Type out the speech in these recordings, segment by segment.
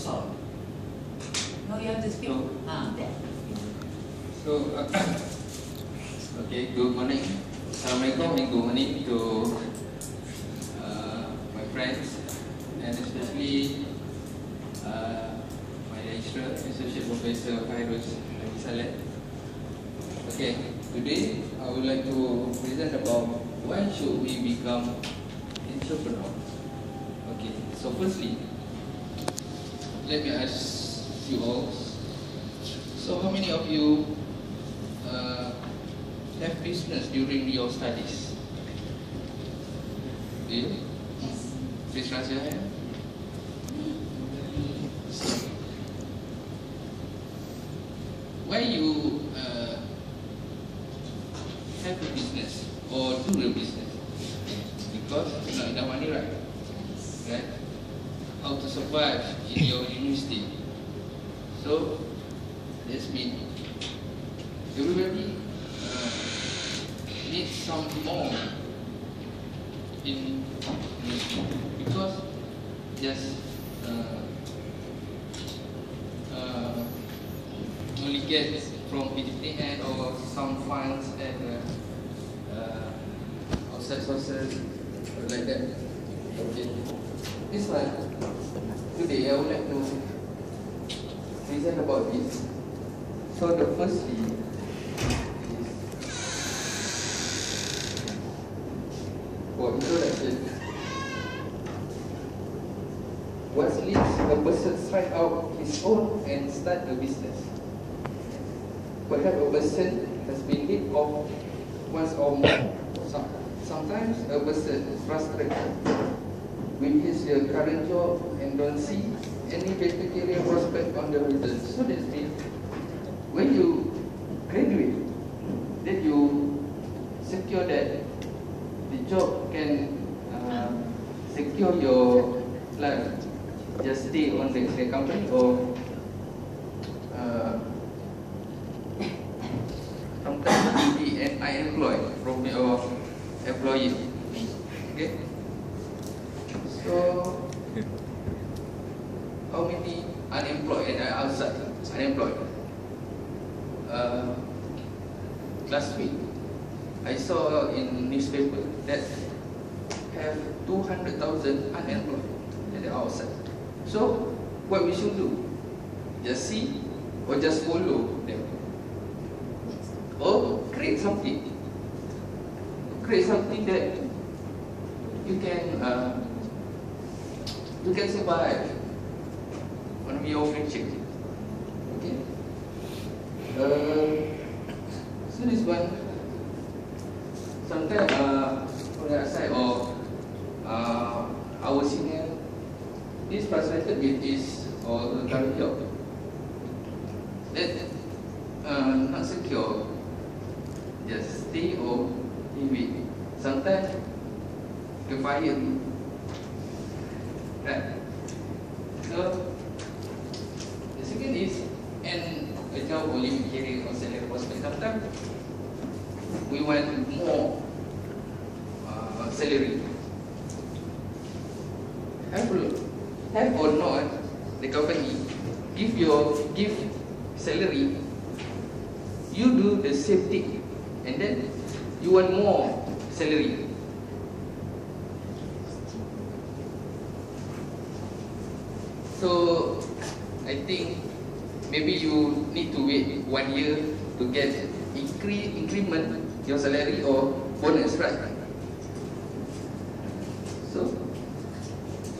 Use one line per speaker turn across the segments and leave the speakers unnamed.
besar. No, you have to speak.
No.
Ah, there.
So, uh, okay, good morning. Assalamualaikum and good morning to uh, my friends and especially uh, my lecturer, Associate Professor Fairuz Abi Saleh. Okay, today I would like to present about why should we become entrepreneur. Okay, so firstly, let me ask you all. So how many of you uh, have business during your studies?
Yes.
Please raise your hand. In your university? So that's mean everybody uh, needs some more in because just uh, uh, only get from PTPN or some funds and uh, uh, outside sources like that. Okay. This one today I would like to present about this. So the firstly is for introduction. What leads a person strike out his own and start a business? Perhaps a person has been laid off once or more. Some, sometimes a person is frustrated with his uh, current job and don't see any better career prospect on the horizon. So that's mean when you graduate, then you secure that the job can uh, secure your life. Just stay on the, the company or uh, sometimes you be an unemployed from your employee. Okay? So, how many unemployed and are outside unemployed? Uh, last week, I saw in newspaper that have 200,000 unemployed at the outside. So, what we should do? Just see or just follow them? Or create something. Create something that you can uh, you can survive on your future. Okay. Uh, so this one, sometimes uh, from the outside or uh, our senior is frustrated with his or the current job. That uh, not secure. Just stay or leave. Sometimes they fire. Right. So the second is and a job only carry on salary prospect. Sometimes we want more salary. Have, have or not, the company give your give salary. You do the same thing, and then you want more salary. So I think maybe you need to wait one year to get incre- increment your salary or bonus, right? So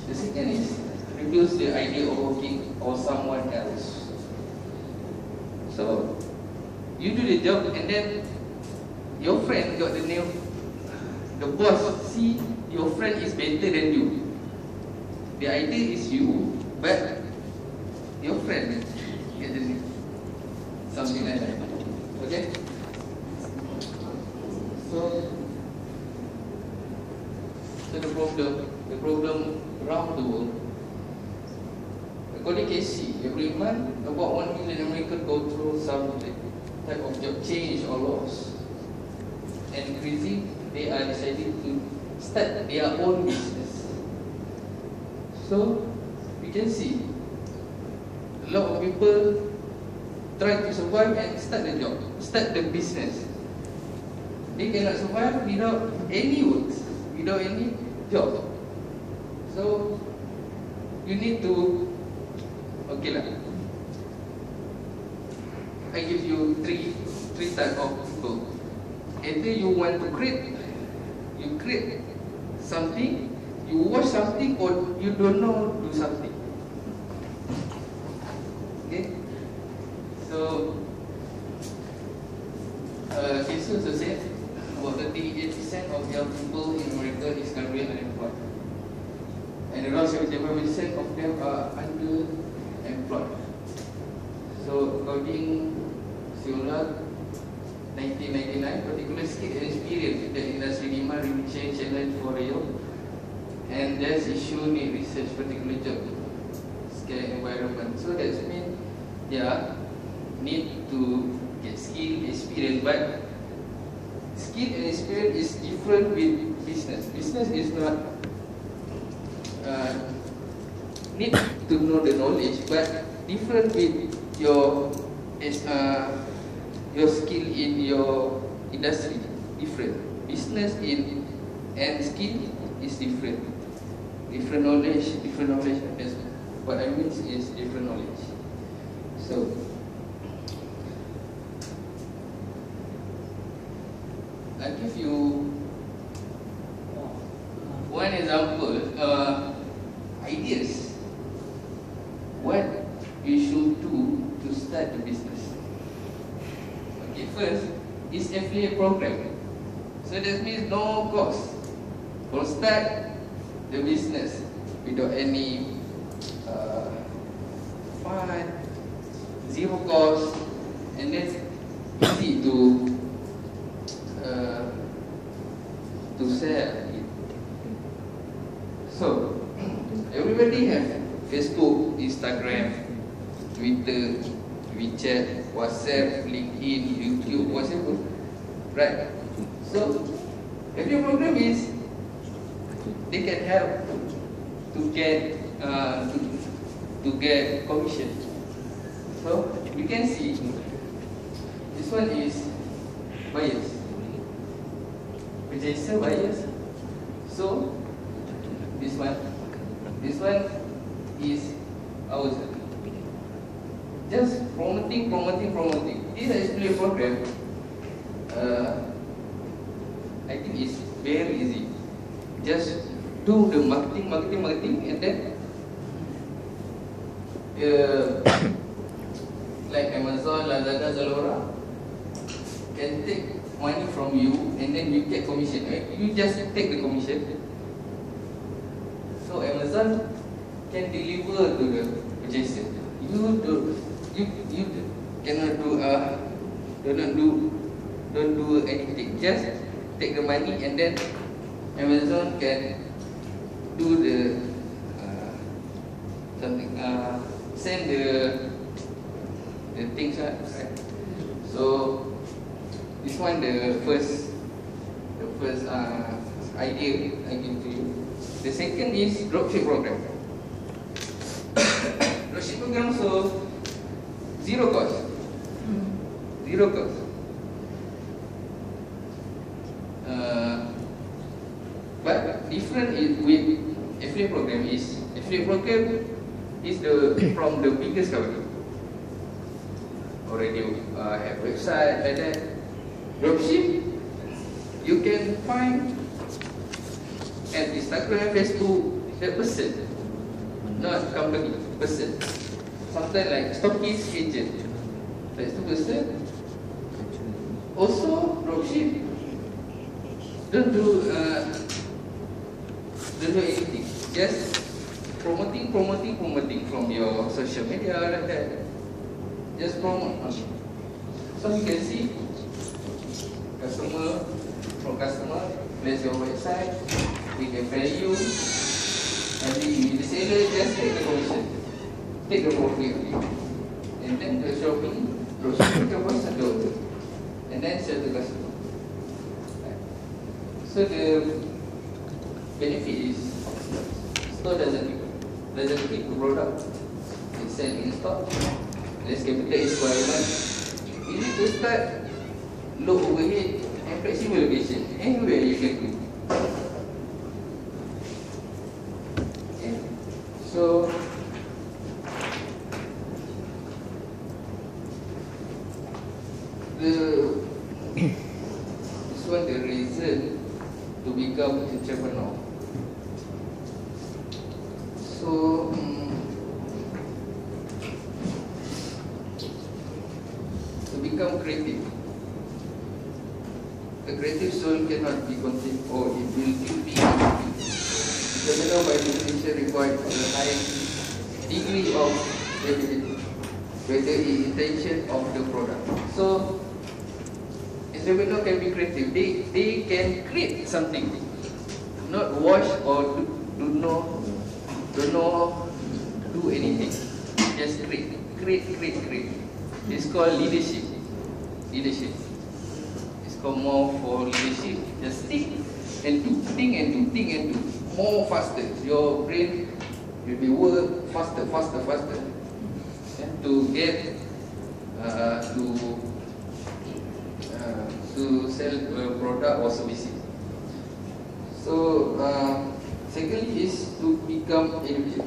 the second is reduce the idea of working or someone else. So you do the job and then your friend got the name the boss see your friend is better than you. The idea is you, but your friend get the name. Something like that. Okay? So so the problem the problem around the world According to Casey, every month about 1 million Americans go through some type of job change or loss. And increasing, they are deciding to start their own business. So, we can see a lot of people try to survive and start the job, start the business. They cannot survive without any works, without any job. So you need to okay lah. I give you three three type of people. Either you want to create, you create something, you watch something, or you don't know do something. Okay. So, uh, Jesus also said about 38% of young people in America is currently unemployed. And around 77% of them are underemployed. So, according Siola, 1999, particular skill and experience in the industry demand remain challenge for you. And there's issue need research particular job scale environment. So that's mean yeah need to get skill experience but skill and experience is different with business. Business is not uh, need to know the knowledge but different with your uh, your skill in your industry different. Business in and skill is different. Different knowledge, different knowledge. That's what I mean is different knowledge. So I give you What you should do to start the business. Okay, first is affiliate program. So that means no cost for start the business without any uh, fund, zero cost, and then easy to Twitter, WeChat, WhatsApp, LinkedIn, YouTube, whatever. Right? So, every program is they can help to get uh, to, to get commission. So you can see this one is bias. Register bias. So this one, this one is ours. Just promoting, promoting, promoting. This is actually a program. Uh, I think it's very easy. Just do the marketing, marketing, marketing, and then uh, like Amazon, Lazada, Zalora can take money from you and then you get commission. You just take the commission. So Amazon can deliver to the purchaser. You do, you you cannot do uh, do not do don't do anything. Just take the money and then Amazon can do the uh, something uh, send the the things right. right? So this one the first the first uh, idea I give to you. The second is dropship program. dropship program so zero cost. Zero cost. Uh, but different is with affiliate program is affiliate program is the from the biggest company. Already uh, have website like that. Dropship, you can find at Instagram, Facebook, the person, not company, person. Sometimes like stockist agent. That's the person. Also, dropship, don't do, uh, don't do anything. Just promoting, promoting, promoting from your social media like that. Just promote. So you can see customer from customer place your website with the value and the, the seller just take the commission take the profit and then the shopping the order and then sell the customer so the benefit is store doesn't doesn't keep the product they sell in stock, less capital is requirement. You need to start low overhead and flexible location. Anywhere you can do. Okay. So the this one the reason So um, to become creative. A creative soul cannot be contained or it will be Entrepreneur by definition requires a high degree of creativity, whether the intention of the product. So entrepreneur can be creative. They they can create something, not watch or do, do not do not do anything. Just create, create, create, create. It's called leadership. Leadership. It's called more for leadership. Just think and do, think and do, think and do. More faster. Your brain will be work faster, faster, faster. Yeah, to get uh, to uh, to sell a product or services. So, uh, secondly is to become educated.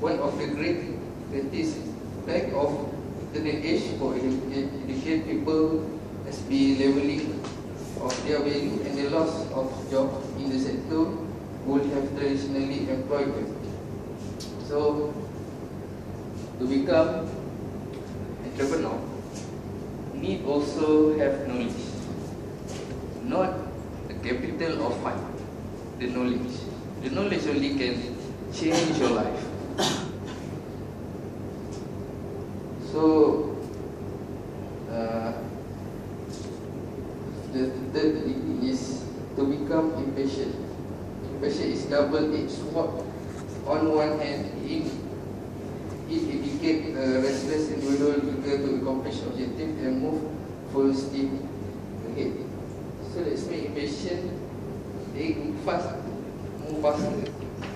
One of the great practice back of internet age for edu- educate people has be leveling of their value and the loss of job in the sector would have traditionally employed them. So, to become entrepreneur, need also have knowledge, not the capital of fund, the knowledge. The knowledge only can change your life. So, uh, the third is to become impatient. Impatient is double-edged sword. On one hand, it, it indicates a restless individual eager to accomplish objective and move full steam ahead. So let's make impatient. Fast, move faster.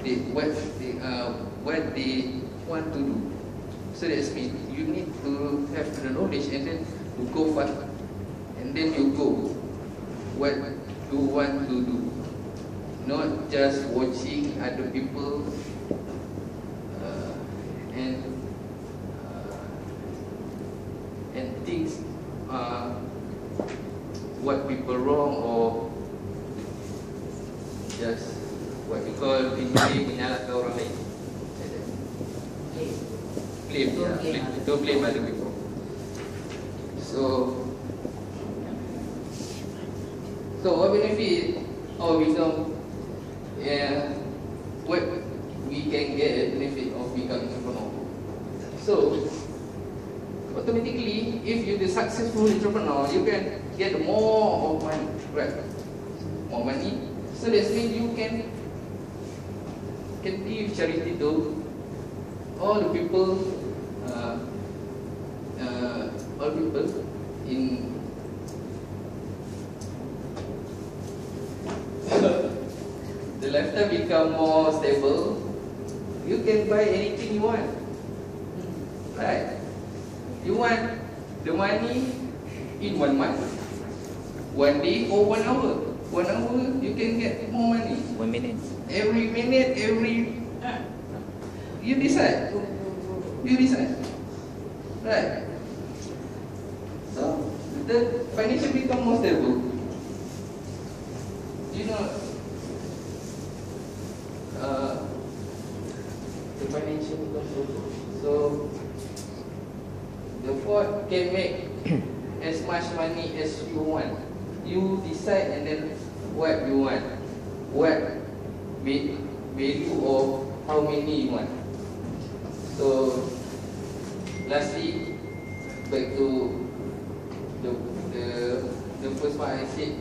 They what they uh, what they want to do. So that's mean you need to have the knowledge and then to go fast, and then you go. What you want to do, not just watching other people uh, and uh, and things uh, what people wrong or just what you call in Malay menyalahkan orang lain. Blame, yeah, blame. Don't blame other people. So, so what benefit of become, yeah, what we can get benefit of becoming entrepreneur. So, automatically, if you're the successful entrepreneur, you can get more of money, right? More money. So that means you can can give charity to all the people, uh, uh, all people in the lifestyle become more stable. You can buy anything you want, right? You want the money in one month, one day or one hour. One hour you can get more money.
One minute.
Every minute, every you decide. You decide. Right. So the financial become more stable. You know uh, the financial become stable. So the Ford can make as much money as you want. You decide and then what you want. What va- value of how many you want. So lastly, back to the the the first one I said,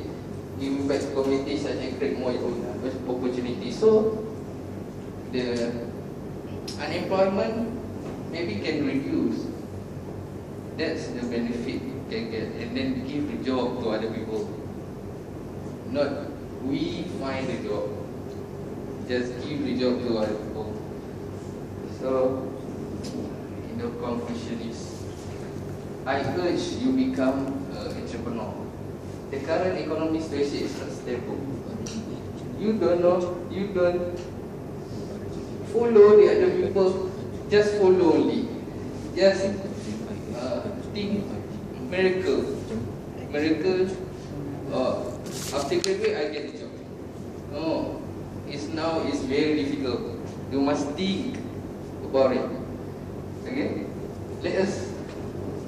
giving back to community such and create more opportunity. So the unemployment maybe can reduce. That's the benefit you can get, and then give the job to other people. Not we find the job, just give the job to other people. So Confucianist. I urge you become an entrepreneur. The current economic situation is unstable. You don't know, you don't follow the other people, just follow only. Just uh, think miracle. Miracle, uh, after graduate I get a job. No, it's now it's very difficult. You must think about it. Okay? Let us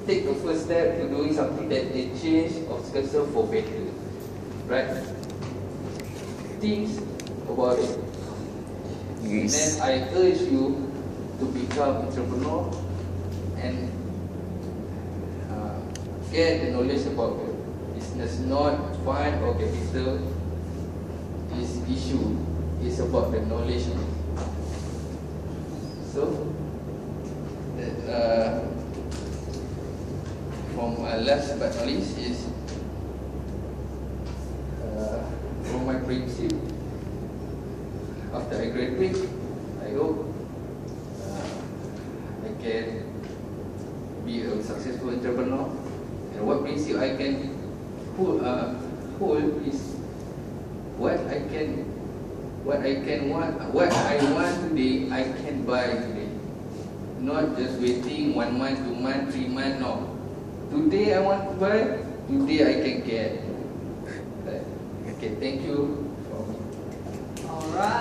take the first step to doing something that they change obstacle for better. Right? Think about it.
Yes.
Then I urge you to become entrepreneur and uh, get the knowledge about the business, not fund or capital. This issue is about the knowledge. So, uh, from uh, last but not least is uh, from my principle after I graduate, I hope uh, I can be a successful entrepreneur. And what principle I can hold, uh, hold is what I can, what I can want, what I want today, I can buy today. Not just waiting one month, two months, three months. No. Today I want to buy. Today I can get. Okay. Thank you.
Alright.